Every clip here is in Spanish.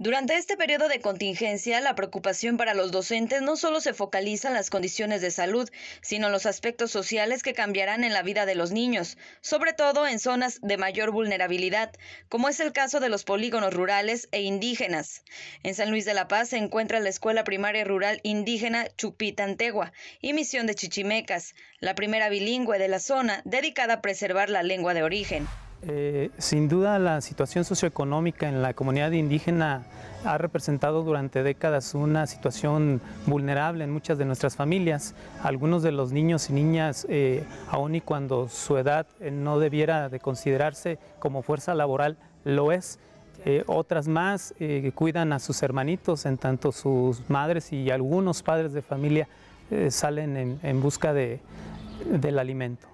Durante este periodo de contingencia, la preocupación para los docentes no solo se focaliza en las condiciones de salud, sino en los aspectos sociales que cambiarán en la vida de los niños, sobre todo en zonas de mayor vulnerabilidad, como es el caso de los polígonos rurales e indígenas. En San Luis de la Paz se encuentra la Escuela Primaria Rural Indígena Chupitantegua y Misión de Chichimecas, la primera bilingüe de la zona dedicada a preservar la lengua de origen. Eh, sin duda la situación socioeconómica en la comunidad indígena ha representado durante décadas una situación vulnerable en muchas de nuestras familias. Algunos de los niños y niñas, eh, aun y cuando su edad eh, no debiera de considerarse como fuerza laboral, lo es. otras más cuidan a sus hermanitos, en tanto sus madres y algunos padres de familia salen en, busca del alimento.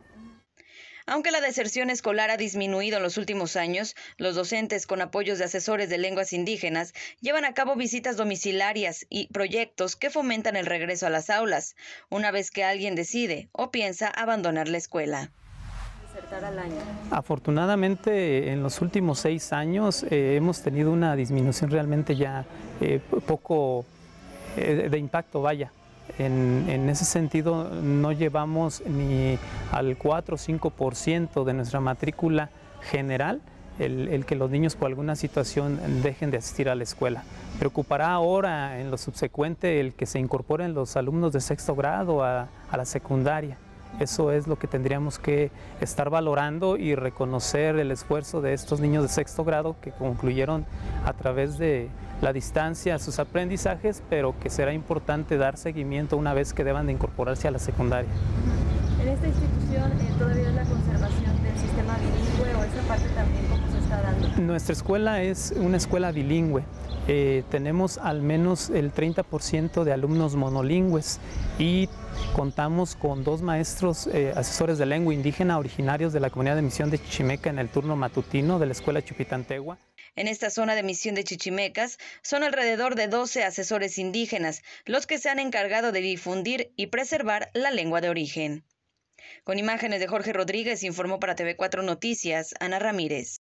Aunque la deserción escolar ha disminuido en los últimos años, los docentes con apoyos de asesores de lenguas indígenas llevan a cabo visitas domiciliarias y proyectos que fomentan el regreso a las aulas, una vez que alguien decide o piensa abandonar la escuela. Afortunadamente en los últimos seis años eh, hemos tenido una disminución realmente ya eh, poco eh, de impacto, vaya. En, ese sentido no llevamos ni al 4 o 5% de nuestra matrícula general el, que los niños por alguna situación dejen de asistir a la escuela. Preocupará ahora en lo subsecuente el que se incorporen los alumnos de sexto grado a la secundaria. Eso es lo que tendríamos que estar valorando y reconocer el esfuerzo de estos niños de sexto grado que concluyeron a través de la distancia sus aprendizajes, pero que será importante dar seguimiento una vez que deban de incorporarse a la secundaria. En esta institución eh, todavía es la conservación del sistema bilingüe o esa parte también cómo se está dando. Nuestra escuela es una escuela bilingüe. Eh, tenemos al menos el 30% de alumnos monolingües y contamos con dos maestros eh, asesores de lengua indígena originarios de la comunidad de misión de Chichimeca en el turno matutino de la escuela Chupitantegua. En esta zona de misión de Chichimecas son alrededor de 12 asesores indígenas los que se han encargado de difundir y preservar la lengua de origen. Con imágenes de Jorge Rodríguez informó para TV4 Noticias Ana Ramírez.